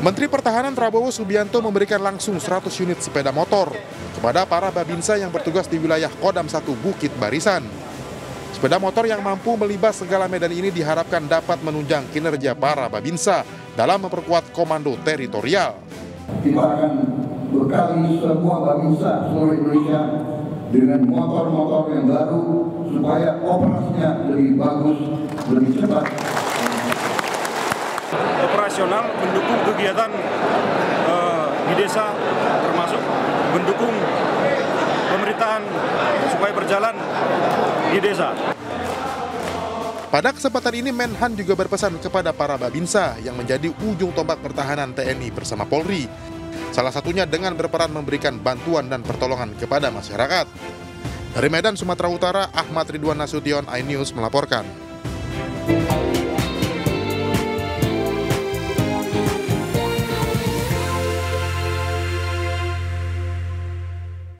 Menteri Pertahanan Prabowo Subianto memberikan langsung 100 unit sepeda motor kepada para babinsa yang bertugas di wilayah Kodam 1 Bukit Barisan. Sepeda motor yang mampu melibas segala medan ini diharapkan dapat menunjang kinerja para babinsa dalam memperkuat komando teritorial. Kita akan bekali semua babinsa seluruh Indonesia dengan motor-motor yang baru supaya operasinya lebih bagus, lebih cepat, operasional mendukung kegiatan uh, di desa termasuk mendukung pemerintahan supaya berjalan di desa. Pada kesempatan ini Menhan juga berpesan kepada para babinsa yang menjadi ujung tombak pertahanan TNI bersama Polri. Salah satunya dengan berperan memberikan bantuan dan pertolongan kepada masyarakat. Dari Medan, Sumatera Utara, Ahmad Ridwan Nasution, iNews melaporkan.